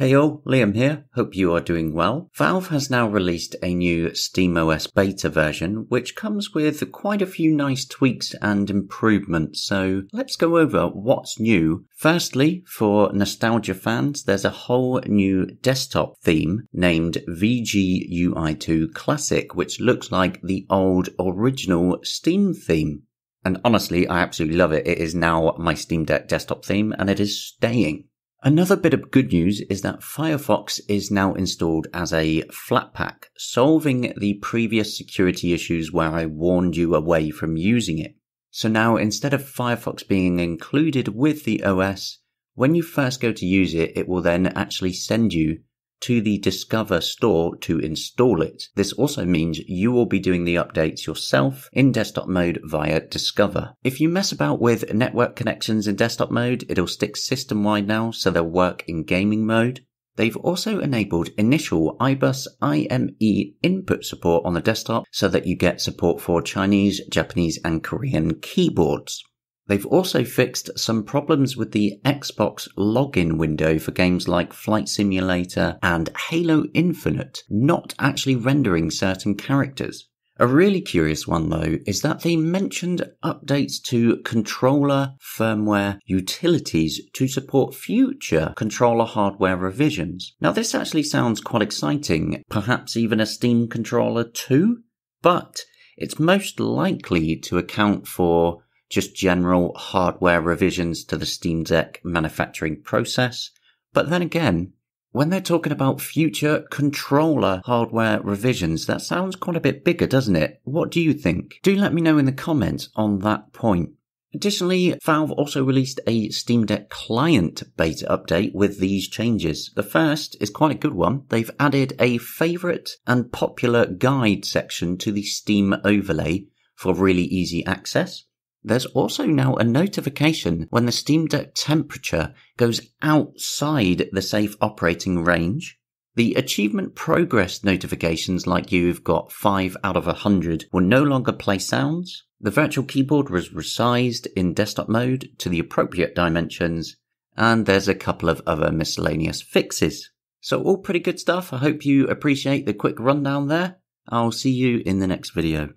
Hey all, Liam here. Hope you are doing well. Valve has now released a new SteamOS beta version, which comes with quite a few nice tweaks and improvements. So let's go over what's new. Firstly, for nostalgia fans, there's a whole new desktop theme named VGUI2 Classic, which looks like the old original Steam theme. And honestly, I absolutely love it. It is now my Steam Deck desktop theme and it is staying. Another bit of good news is that Firefox is now installed as a Flatpak, solving the previous security issues where I warned you away from using it. So now instead of Firefox being included with the OS, when you first go to use it, it will then actually send you to the Discover store to install it. This also means you will be doing the updates yourself in desktop mode via Discover. If you mess about with network connections in desktop mode, it'll stick system wide now, so they'll work in gaming mode. They've also enabled initial iBus IME input support on the desktop so that you get support for Chinese, Japanese, and Korean keyboards. They've also fixed some problems with the Xbox login window for games like Flight Simulator and Halo Infinite not actually rendering certain characters. A really curious one though is that they mentioned updates to controller firmware utilities to support future controller hardware revisions. Now this actually sounds quite exciting, perhaps even a Steam controller too, but it's most likely to account for just general hardware revisions to the Steam Deck manufacturing process. But then again, when they're talking about future controller hardware revisions, that sounds quite a bit bigger, doesn't it? What do you think? Do let me know in the comments on that point. Additionally, Valve also released a Steam Deck client beta update with these changes. The first is quite a good one. They've added a favorite and popular guide section to the Steam overlay for really easy access. There's also now a notification when the Steam Deck temperature goes outside the safe operating range. The achievement progress notifications like you've got 5 out of 100 will no longer play sounds. The virtual keyboard was resized in desktop mode to the appropriate dimensions, and there's a couple of other miscellaneous fixes. So all pretty good stuff. I hope you appreciate the quick rundown there. I'll see you in the next video.